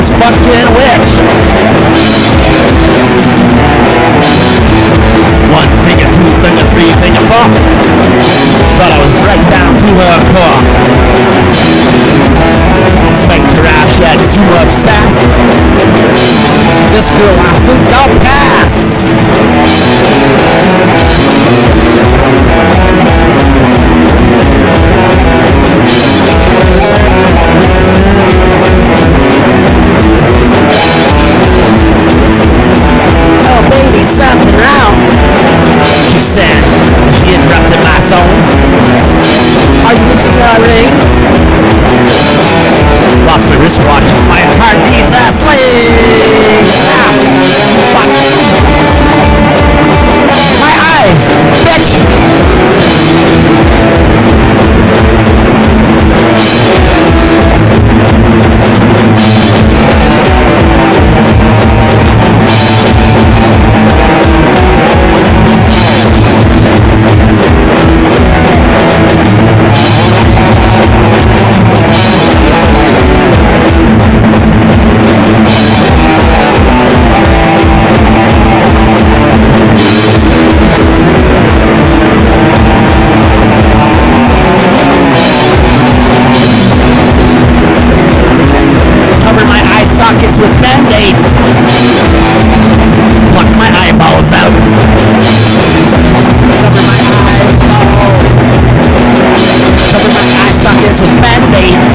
this fucking witch. One finger, two finger, three finger, four. Thought I was right down to her core. Her ass, had too sass. This girl, I think I'll. Are you listening already? with band-aids. Pluck my eyeballs out. Cover my eyeballs. Cover my eye sockets with band-aids.